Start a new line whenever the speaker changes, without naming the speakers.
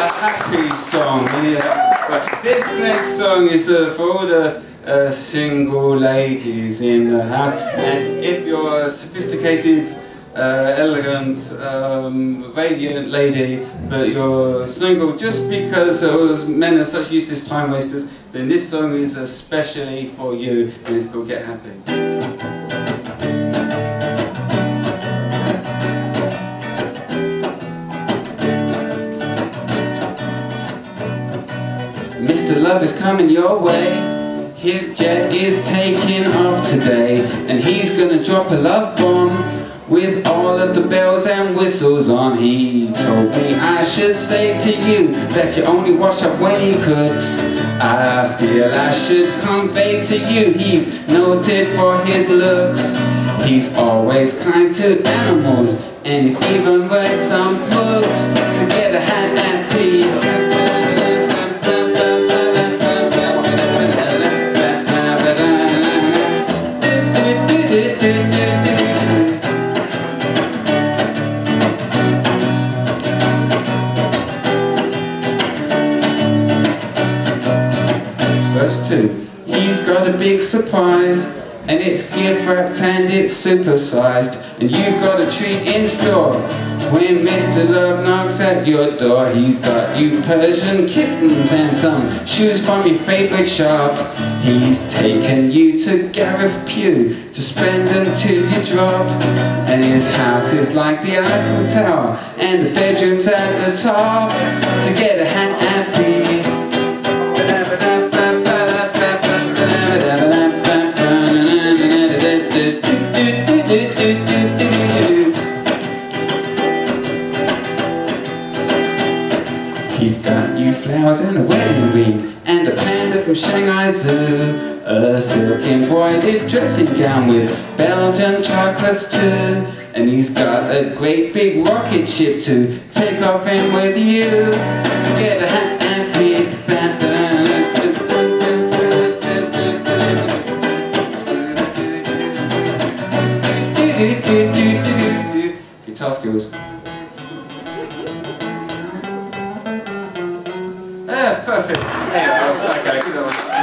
a happy song. Yeah. But this next song is uh, for all the uh, single ladies in the house. And if you're a sophisticated, uh, elegant, um, radiant lady, but you're single just because men are such useless time wasters, then this song is especially for you, and it's called Get Happy. Mr. Love is coming your way. His jet is taking off today, and he's gonna drop a love bomb with all of the bells and whistles on. He told me I should say to you that you only wash up when he cooks. I feel I should convey to you he's noted for his looks. He's always kind to animals, and he's even read some books. Verse 2 He's got a big surprise and it's gift wrapped and it's supersized. And you've got a treat in store. When Mr. Love knocks at your door he's got you Persian kittens and some shoes from your favorite shop. He's taken you to Gareth Pugh to spend until you drop. And his house is like the Eiffel Tower and the bedroom's at the top. So get a hat happy He's got new flowers and a wedding ring And a panda from Shanghai Zoo. A silk embroidered dressing gown with Belgian chocolates too. And he's got a great big rocket ship to take off in with you. So get a hat and big beat Guitar skills. Perfect. Okay.